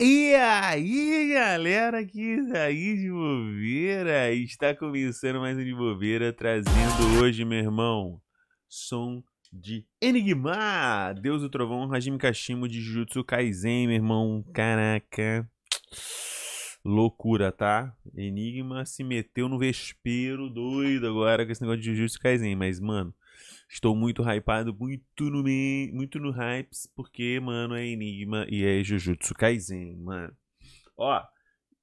E aí, galera, que aí de bobeira, está começando mais um de bobeira, trazendo hoje, meu irmão, som de Enigma, Deus do Trovão, Hajime Kashimo de Jujutsu Kaisen, meu irmão, caraca, loucura, tá? Enigma se meteu no vespeiro doido agora com esse negócio de Jujutsu Kaisen, mas, mano, Estou muito hypado, muito no, me... muito no hypes, porque, mano, é Enigma e é Jujutsu Kaisen, mano. Ó,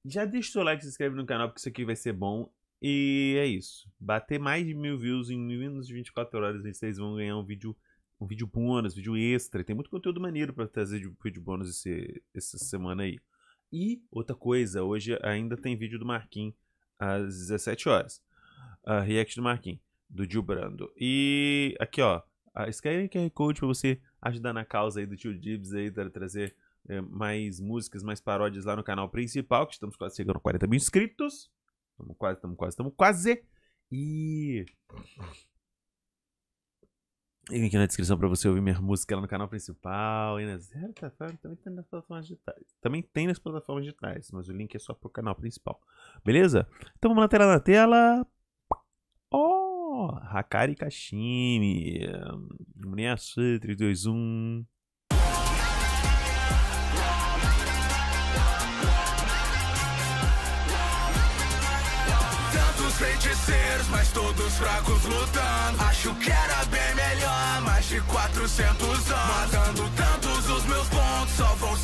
já deixa o seu like, se inscreve no canal, porque isso aqui vai ser bom. E é isso. Bater mais de mil views em menos de 24 horas, vocês vão ganhar um vídeo, um vídeo bônus, vídeo extra. Tem muito conteúdo maneiro para trazer de vídeo bônus esse, essa semana aí. E outra coisa, hoje ainda tem vídeo do Marquinhos às 17 horas. Uh, react do Marquinhos do Gil Brando. E aqui, ó, escreve QR Code para você ajudar na causa aí do tio Dibs aí, para trazer é, mais músicas, mais paródias lá no canal principal, que estamos quase chegando a 40 mil inscritos. Estamos quase, estamos quase, estamos quase. E... E aqui na descrição para você ouvir minha música lá no canal principal. E nas também tem nas plataformas digitais. Também tem nas plataformas digitais, mas o link é só pro canal principal. Beleza? Então vamos na tela na tela. Hakari Kashimi. Muniasu 3, 2, 1. Tantos feiticeiros, mas todos fracos lutando. Acho que era bem melhor, mais de 400 anos. Matando tantos, os meus pontos só vão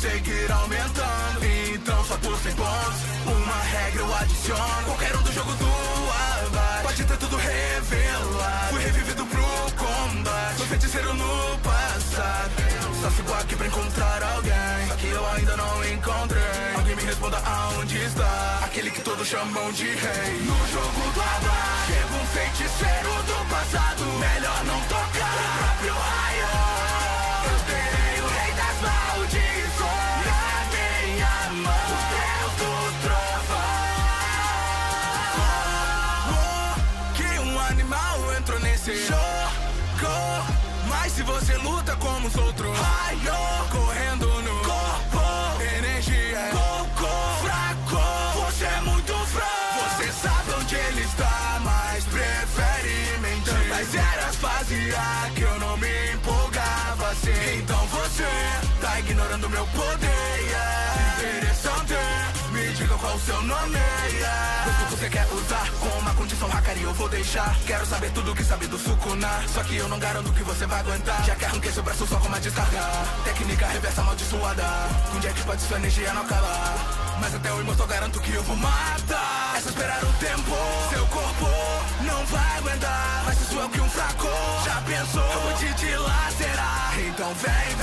pra encontrar alguém Só que eu ainda não encontrei. Alguém me responda aonde está. Aquele que todos chamam de rei você luta como os outros. Raio, correndo no corpo, energia é coco, fraco. Você é muito fraco. Você sabe onde ele está, mas prefere mentir. Tantas eras fazia que eu não me empolgava assim. Então você tá ignorando meu poder. O seu nome. Yeah. O que você quer usar com uma condição Hakari eu vou deixar. Quero saber tudo que sabe do Sukuna. Só que eu não garanto que você vai aguentar. Já que arranquei seu braço só com uma descarga. Técnica reversa amaldiçoada. Um dia que pode sua energia não acabar. Mas até o imortal garanto que eu vou matar. É só esperar o tempo. Seu corpo não vai aguentar. Mas isso é o que um fraco já pensou. Eu vou te dilacerar. Então vem, vem.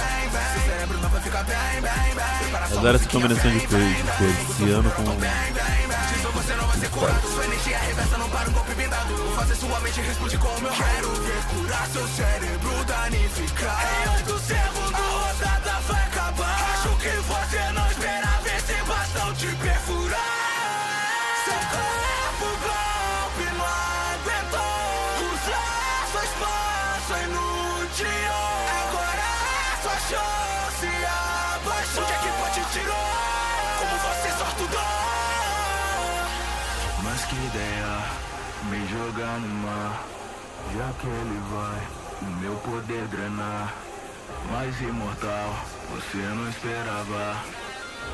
Adoro essa combinação de cores. Esse ano com. Quero ver curar seu cérebro danificar. Em oito segundos, a rodada Mas que ideia. Me jogar no mar Já que ele vai o meu poder drenar Mais imortal, você não esperava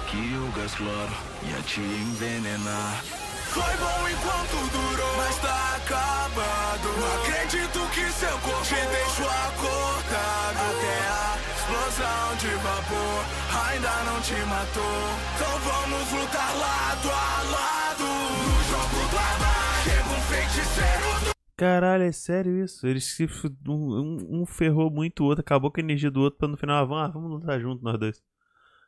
Que o gás cloro ia te envenenar. Foi bom enquanto durou, mas tá acabado. Não acredito que seu corpo te deixou acordado. Até a explosão de vapor ainda não te matou. Então vamos lutar lado a lado Caralho, é sério isso? Eles se. Um, um, ferrou muito o outro, acabou com a energia do outro pra no final, ah, vamos lutar junto nós dois.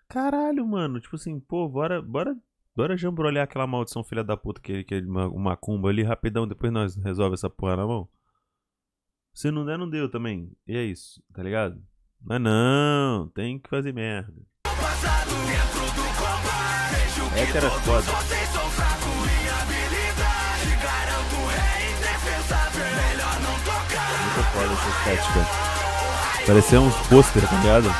Caralho, mano, tipo assim, pô, bora, bora, bora jambrolhar aquela maldição filha da puta que, que é uma, uma cumba ali rapidão, depois nós resolve essa porra na mão. Se não der, não deu também. E é isso, tá ligado? Mas não, tem que fazer merda. É que era foda. Essa estética. Parecia uns pôster, tá ligado?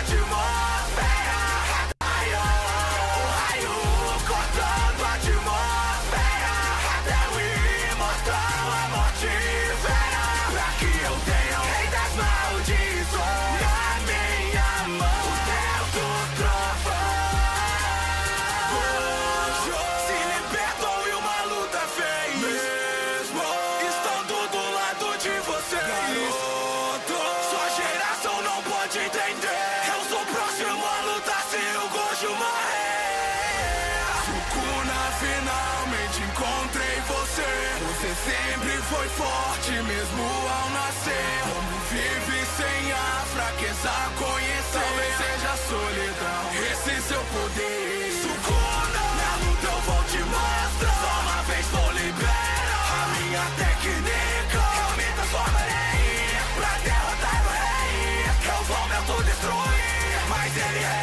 Foi forte, mesmo ao nascer. Como vive sem a fraqueza conhecer. Talvez seja solidão, esse seu poder. Sucuna, na luta eu vou te mostrar. Só uma vez vou liberar a minha técnica. Eu me transformo em rei, pra derrotar o rei. Eu vou me autodestruir, mas ele reencarnou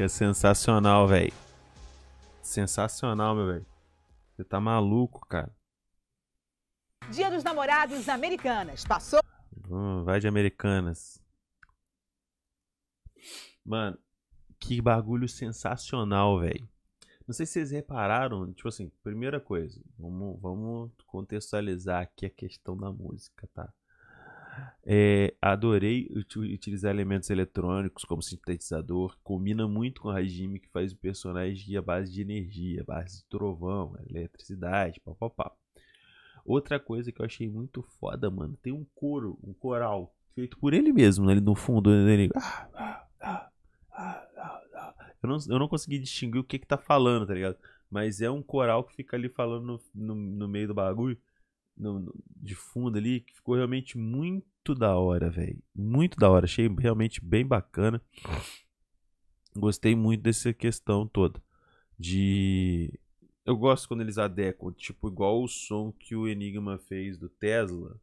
Caraca, sensacional, velho. Sensacional, meu velho. Você tá maluco, cara. Dia dos Namorados Americanas. Passou? Hum, vai de Americanas. Mano, que bagulho sensacional, velho. Não sei se vocês repararam, tipo assim, primeira coisa, vamos, vamos contextualizar aqui a questão da música, tá? É, adorei uti- utilizar elementos eletrônicos como sintetizador, combina muito com o regime que faz o personagem à base de energia, base de trovão, eletricidade, papapá. Outra coisa que eu achei muito foda, mano, tem um coro, um coral feito por ele mesmo, né, ali no fundo, ele eu não, eu não consegui distinguir o que que tá falando, tá ligado? Mas é um coral que fica ali falando no, no, no meio do bagulho, no- no- de fundo ali, que ficou realmente muito da hora, velho. Muito da hora. Achei realmente bem bacana. Gostei muito dessa questão toda. De. Eu gosto quando eles adequam, tipo, igual o som que o Enigma fez do Tesla,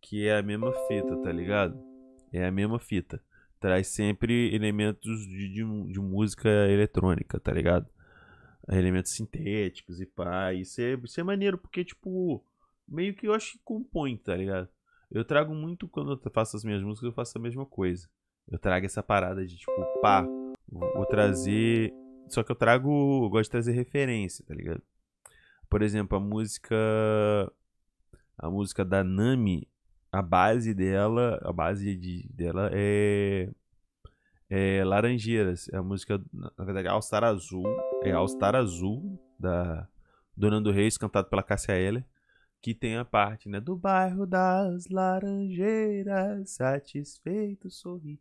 que é a mesma fita, tá ligado? É a mesma fita. Traz sempre elementos de, de, de música eletrônica, tá ligado? Elementos sintéticos e pá. Isso é, isso é maneiro, porque, tipo, meio que eu acho que compõe, tá ligado? Eu trago muito quando eu faço as minhas músicas, eu faço a mesma coisa. Eu trago essa parada de, tipo, pá, vou trazer. Só que eu trago. Eu gosto de trazer referência, tá ligado? Por exemplo, a música. A música da Nami, a base dela. A base de, dela é. É Laranjeiras. É a música. Na verdade, All Star Azul. É All Star Azul, da Dona do Reis, cantado pela Cássia Eller. Que tem a parte, né? Do bairro das Laranjeiras, satisfeito, sorri.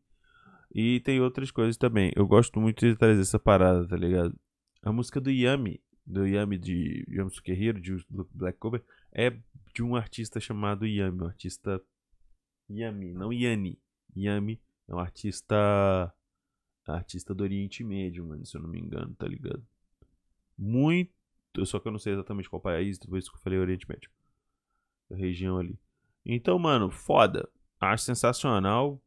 E tem outras coisas também. Eu gosto muito de trazer essa parada, tá ligado? A música do Yami, do Yami de Yami Sukehiro, de Black Cover, é de um artista chamado Yami, um artista Yami, não Yami. Yami é um artista artista do Oriente Médio, mano, se eu não me engano, tá ligado? Muito, só que eu não sei exatamente qual país, isso que eu falei Oriente Médio. A região ali. Então, mano, foda. Acho sensacional.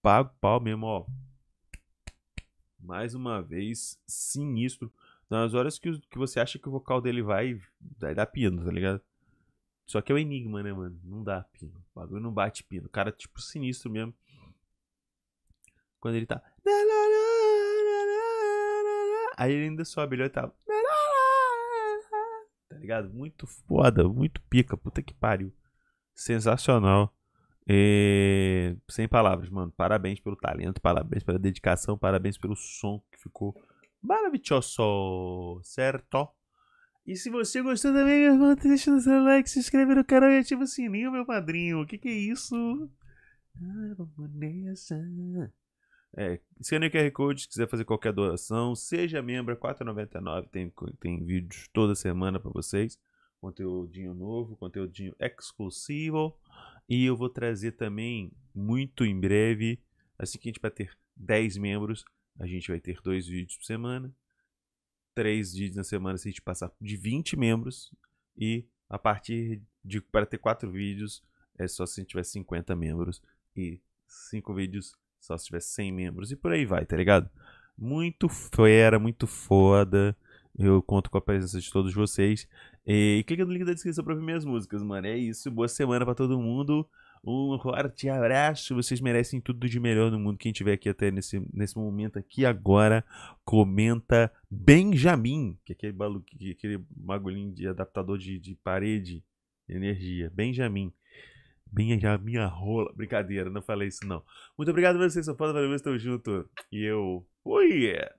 Pago pau mesmo, ó. Mais uma vez, sinistro. Nas horas que, que você acha que o vocal dele vai, vai dar pino, tá ligado? Só que é o enigma, né, mano? Não dá pino. O bagulho não bate pino. O cara, tipo, sinistro mesmo. Quando ele tá. Aí ele ainda sobe, ele tá. Tá ligado? Muito foda, muito pica. Puta que pariu. Sensacional. É, Sem palavras, mano. Parabéns pelo talento, parabéns pela dedicação, parabéns pelo som que ficou maravilhoso, certo? E se você gostou também, meu irmão, deixa o seu like, se inscreve no canal e ativa o sininho, meu padrinho. O que que é isso? Ah, Vanessa. É, escaneie o QR Code se quiser fazer qualquer doação. Seja membro, é R$ 4,99. Tem, tem vídeos toda semana pra vocês. Conteúdinho novo, conteúdinho exclusivo. E eu vou trazer também, muito em breve, assim que a gente vai ter 10 membros, a gente vai ter dois vídeos por semana. Três vídeos na semana se a gente passar de 20 membros. E a partir de para ter quatro vídeos, é só se a gente tiver 50 membros. E cinco vídeos Só se tivesse 100 membros. E por aí vai, tá ligado? Muito fera, muito foda. Eu conto com a presença de todos vocês. E clica no link da descrição pra ver minhas músicas, mano. É isso. Boa semana pra todo mundo. Um forte abraço. Vocês merecem tudo de melhor no mundo. Quem tiver aqui até nesse, nesse momento aqui agora, comenta Benjamin, que é aquele, balu, aquele bagulhinho de adaptador de, de parede de energia. Benjamin. Benjamin a rola. Brincadeira, não falei isso não. Muito obrigado a vocês, sou foda, valeu, estou junto. E eu fui!